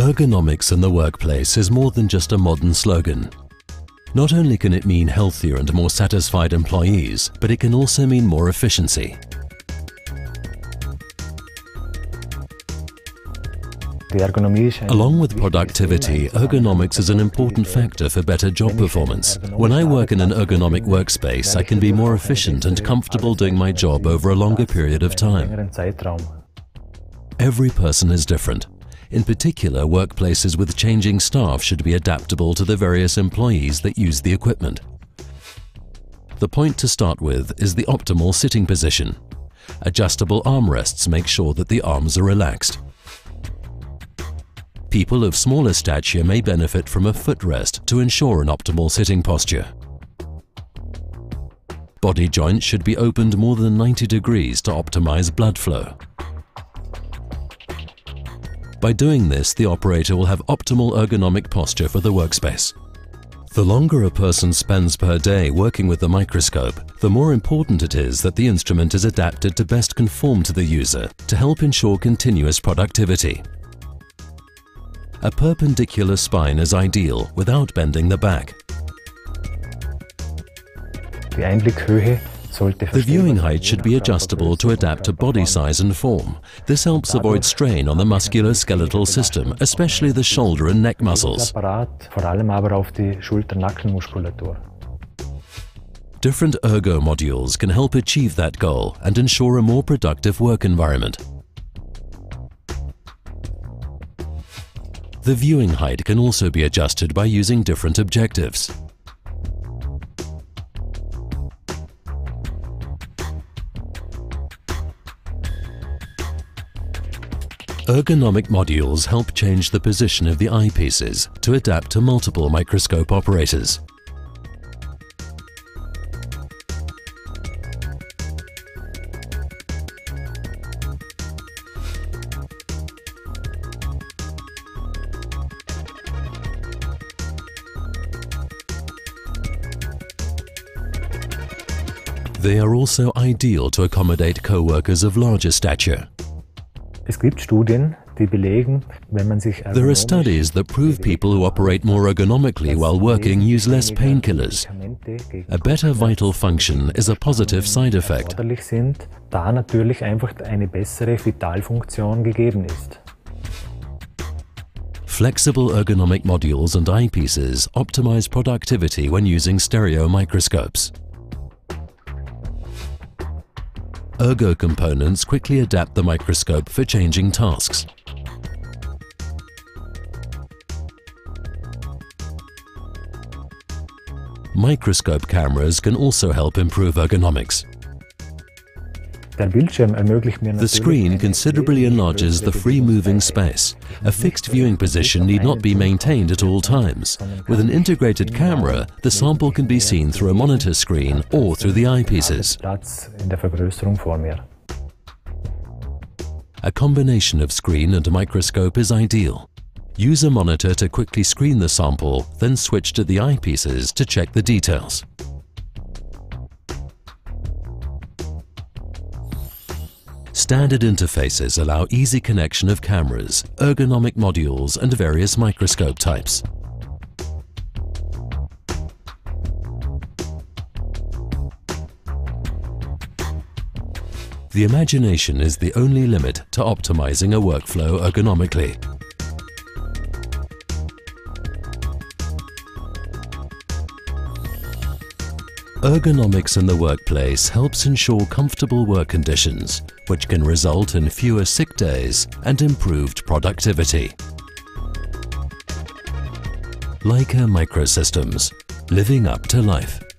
Ergonomics in the workplace is more than just a modern slogan. Not only can it mean healthier and more satisfied employees, but it can also mean more efficiency. Along with productivity, ergonomics is an important factor for better job performance. When I work in an ergonomic workspace, I can be more efficient and comfortable doing my job over a longer period of time. Every person is different. In particular, workplaces with changing staff should be adaptable to the various employees that use the equipment. The point to start with is the optimal sitting position. Adjustable armrests make sure that the arms are relaxed. People of smaller stature may benefit from a footrest to ensure an optimal sitting posture. Body joints should be opened more than 90 degrees to optimize blood flow. By doing this, the operator will have optimal ergonomic posture for the workspace. The longer a person spends per day working with the microscope, the more important it is that the instrument is adapted to best conform to the user to help ensure continuous productivity. A perpendicular spine is ideal without bending the back. The viewing height should be adjustable to adapt to body size and form. This helps avoid strain on the musculoskeletal system, especially the shoulder and neck muscles. Different ergo modules can help achieve that goal and ensure a more productive work environment. The viewing height can also be adjusted by using different objectives. Ergonomic modules help change the position of the eyepieces to adapt to multiple microscope operators. They are also ideal to accommodate co-workers of larger stature. There are studies that prove people who operate more ergonomically while working use less painkillers. A better vital function is a positive side effect. da natürlich einfach eine bessere Vitalfunktion gegeben ist. Flexible ergonomic modules and eyepieces optimize productivity when using stereo microscopes. Ergo components quickly adapt the microscope for changing tasks. Microscope cameras can also help improve ergonomics. The screen considerably enlarges the free moving space. A fixed viewing position need not be maintained at all times. With an integrated camera, the sample can be seen through a monitor screen or through the eyepieces. A combination of screen and microscope is ideal. Use a monitor to quickly screen the sample, then switch to the eyepieces to check the details. Standard interfaces allow easy connection of cameras, ergonomic modules and various microscope types. The imagination is the only limit to optimizing a workflow ergonomically. Ergonomics in the workplace helps ensure comfortable work conditions, which can result in fewer sick days and improved productivity. Leica Microsystems, living up to life.